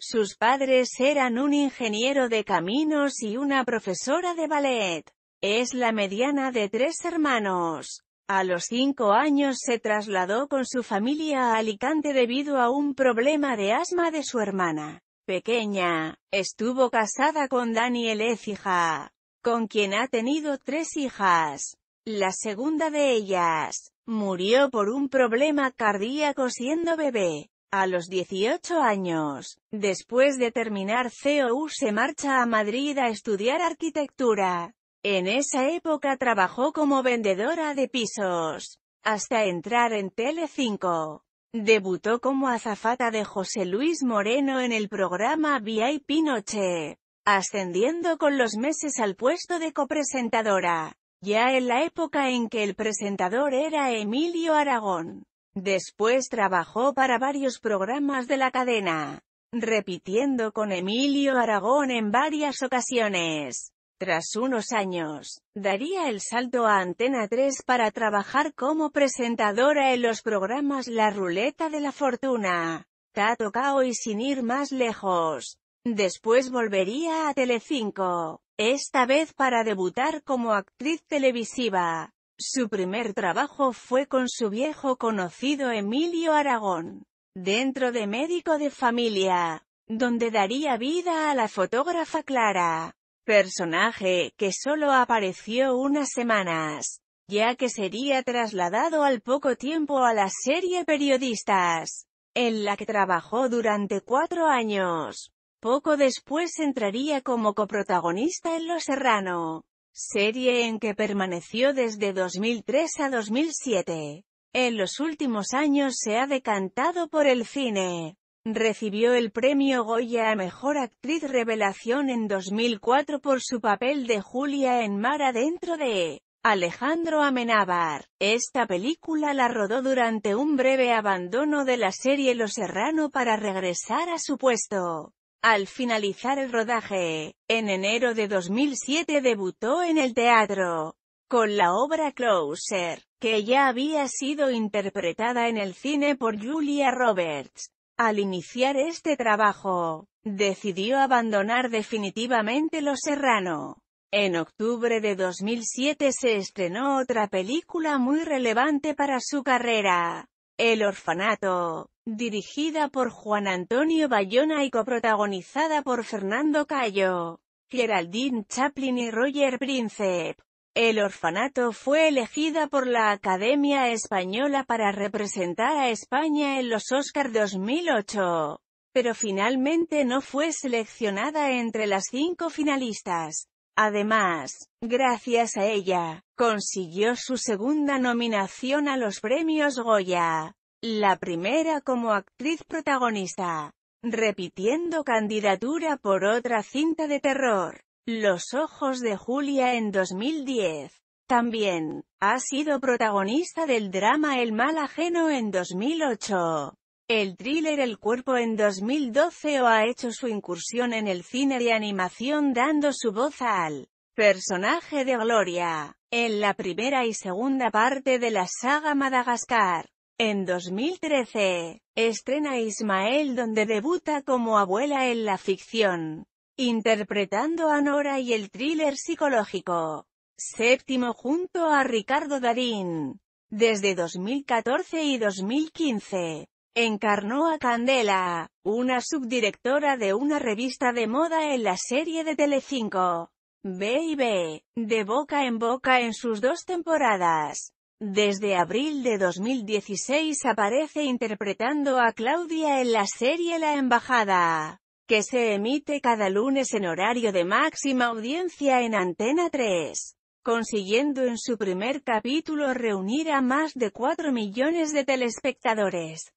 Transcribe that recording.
Sus padres eran un ingeniero de caminos y una profesora de ballet. Es la mediana de tres hermanos. A los cinco años se trasladó con su familia a Alicante debido a un problema de asma de su hermana. Pequeña, estuvo casada con Daniel Écija, con quien ha tenido tres hijas. La segunda de ellas, murió por un problema cardíaco siendo bebé. A los 18 años, después de terminar COU se marcha a Madrid a estudiar arquitectura. En esa época trabajó como vendedora de pisos, hasta entrar en Tele5. Debutó como azafata de José Luis Moreno en el programa VIP Noche, ascendiendo con los meses al puesto de copresentadora, ya en la época en que el presentador era Emilio Aragón. Después trabajó para varios programas de la cadena, repitiendo con Emilio Aragón en varias ocasiones. Tras unos años, daría el salto a Antena 3 para trabajar como presentadora en los programas La Ruleta de la Fortuna, Tato Cao y Sin ir más lejos. Después volvería a Telecinco, esta vez para debutar como actriz televisiva. Su primer trabajo fue con su viejo conocido Emilio Aragón, dentro de Médico de Familia, donde daría vida a la fotógrafa Clara personaje que solo apareció unas semanas, ya que sería trasladado al poco tiempo a la serie Periodistas, en la que trabajó durante cuatro años. Poco después entraría como coprotagonista en Los Serrano, serie en que permaneció desde 2003 a 2007. En los últimos años se ha decantado por el cine, Recibió el premio Goya a Mejor Actriz Revelación en 2004 por su papel de Julia en Mar Adentro de Alejandro Amenábar. Esta película la rodó durante un breve abandono de la serie Los Serrano para regresar a su puesto. Al finalizar el rodaje, en enero de 2007 debutó en el teatro, con la obra Closer, que ya había sido interpretada en el cine por Julia Roberts. Al iniciar este trabajo, decidió abandonar definitivamente Los Serrano. En octubre de 2007 se estrenó otra película muy relevante para su carrera, El Orfanato, dirigida por Juan Antonio Bayona y coprotagonizada por Fernando Cayo, Geraldine Chaplin y Roger Princep. El orfanato fue elegida por la Academia Española para representar a España en los Oscar 2008, pero finalmente no fue seleccionada entre las cinco finalistas. Además, gracias a ella, consiguió su segunda nominación a los premios Goya, la primera como actriz protagonista, repitiendo candidatura por otra cinta de terror. Los ojos de Julia en 2010. También, ha sido protagonista del drama El mal ajeno en 2008. El thriller El cuerpo en 2012 o ha hecho su incursión en el cine de animación dando su voz al personaje de Gloria, en la primera y segunda parte de la saga Madagascar. En 2013, estrena Ismael donde debuta como abuela en la ficción interpretando a Nora y el thriller psicológico. Séptimo junto a Ricardo Darín. Desde 2014 y 2015, encarnó a Candela, una subdirectora de una revista de moda en la serie de Telecinco. B&B, de boca en boca en sus dos temporadas. Desde abril de 2016 aparece interpretando a Claudia en la serie La Embajada que se emite cada lunes en horario de máxima audiencia en Antena 3, consiguiendo en su primer capítulo reunir a más de 4 millones de telespectadores.